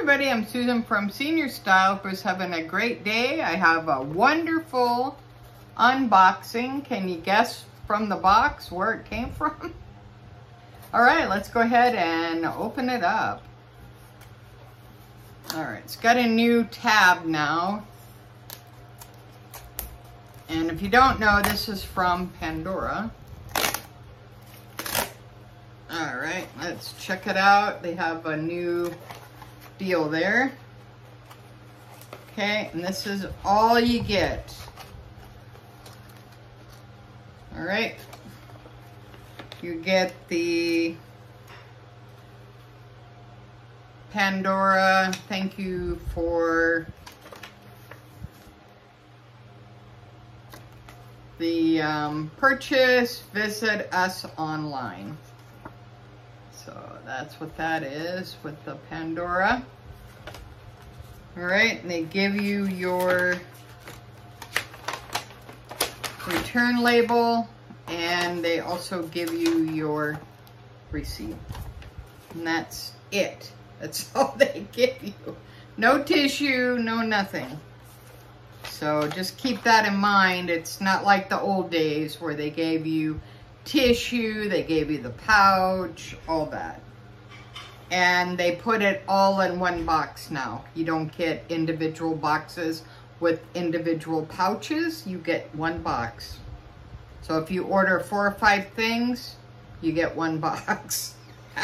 everybody, I'm Susan from Senior Style. Hope having a great day. I have a wonderful unboxing. Can you guess from the box where it came from? All right, let's go ahead and open it up. All right, it's got a new tab now. And if you don't know, this is from Pandora. All right, let's check it out. They have a new deal there. Okay, and this is all you get. All right. You get the Pandora, thank you for the um, purchase, visit us online. That's what that is with the Pandora. All right, and they give you your return label and they also give you your receipt. And that's it. That's all they give you. No tissue, no nothing. So just keep that in mind. It's not like the old days where they gave you tissue, they gave you the pouch, all that. And they put it all in one box now. You don't get individual boxes with individual pouches. You get one box. So if you order four or five things, you get one box.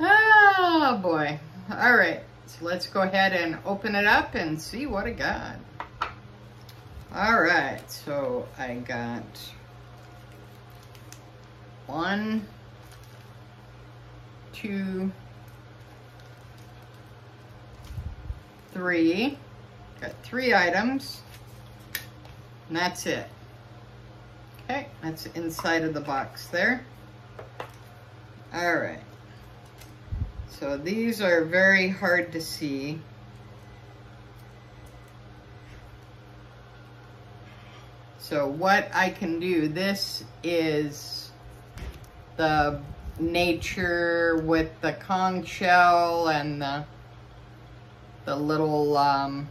oh boy. All right, so let's go ahead and open it up and see what I got. All right, so I got one, two, three. Got three items. And that's it. Okay, that's inside of the box there. All right. So these are very hard to see. So what I can do, this is the nature with the conch shell and the, the little um,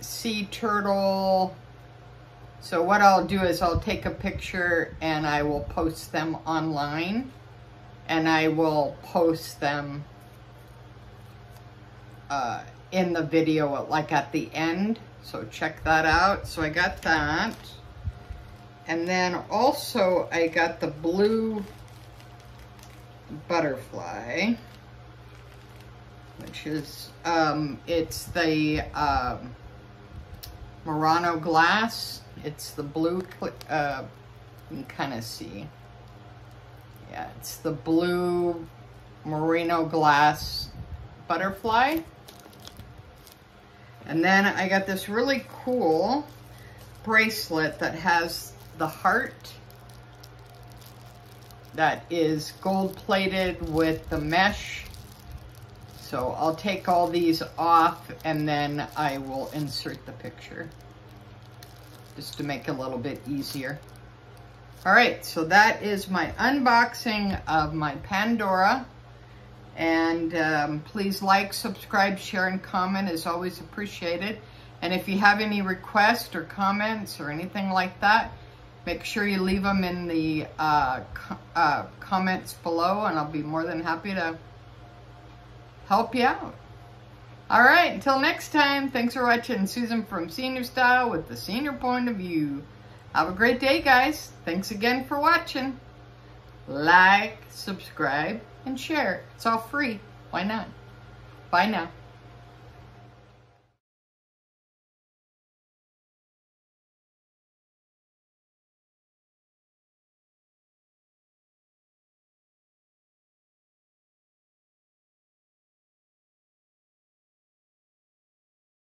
sea turtle. So what I'll do is I'll take a picture and I will post them online and I will post them uh, in the video like at the end. So check that out. So I got that. And then also I got the blue butterfly, which is, um, it's the um, Murano glass. It's the blue, uh, you can kind of see. Yeah, it's the blue Murano glass butterfly. And then I got this really cool bracelet that has the heart that is gold plated with the mesh. So I'll take all these off and then I will insert the picture just to make it a little bit easier. All right, so that is my unboxing of my Pandora. And um, please like, subscribe, share, and comment is always appreciated. And if you have any requests or comments or anything like that, make sure you leave them in the uh, co uh, comments below and I'll be more than happy to help you out. All right, until next time, thanks for watching Susan from Senior Style with the senior point of view. Have a great day, guys. Thanks again for watching. Like, subscribe, and share. It's all free. Why not? Bye now.